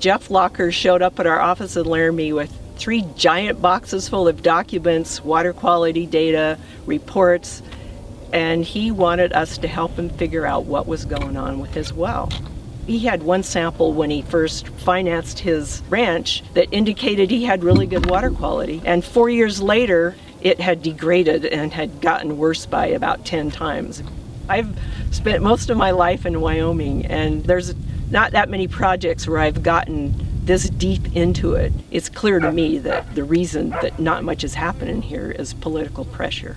Jeff Locker showed up at our office in Laramie with three giant boxes full of documents, water quality data, reports, and he wanted us to help him figure out what was going on with his well. He had one sample when he first financed his ranch that indicated he had really good water quality. And four years later, it had degraded and had gotten worse by about 10 times. I've spent most of my life in Wyoming, and there's not that many projects where I've gotten this deep into it. It's clear to me that the reason that not much is happening here is political pressure.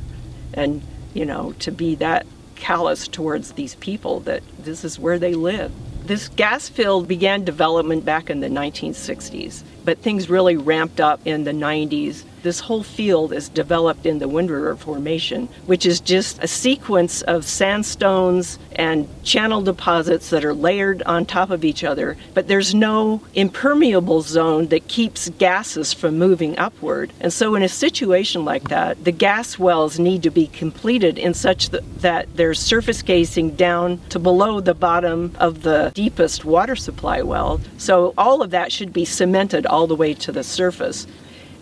And, you know, to be that callous towards these people that this is where they live. This gas field began development back in the 1960s, but things really ramped up in the 90s this whole field is developed in the Wind River Formation, which is just a sequence of sandstones and channel deposits that are layered on top of each other, but there's no impermeable zone that keeps gases from moving upward. And so, in a situation like that, the gas wells need to be completed in such that, that there's surface casing down to below the bottom of the deepest water supply well. So, all of that should be cemented all the way to the surface.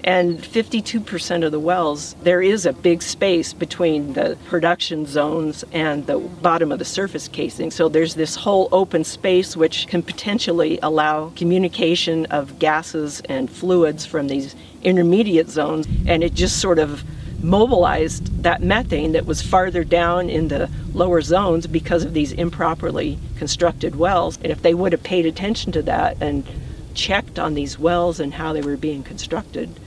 And 52% of the wells, there is a big space between the production zones and the bottom of the surface casing. So there's this whole open space which can potentially allow communication of gases and fluids from these intermediate zones. And it just sort of mobilized that methane that was farther down in the lower zones because of these improperly constructed wells. And if they would have paid attention to that and checked on these wells and how they were being constructed,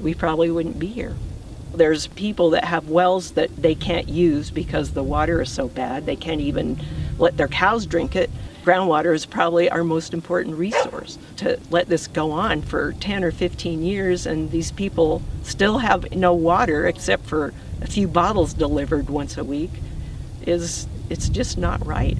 we probably wouldn't be here. There's people that have wells that they can't use because the water is so bad, they can't even let their cows drink it. Groundwater is probably our most important resource. To let this go on for 10 or 15 years and these people still have no water except for a few bottles delivered once a week is it's just not right.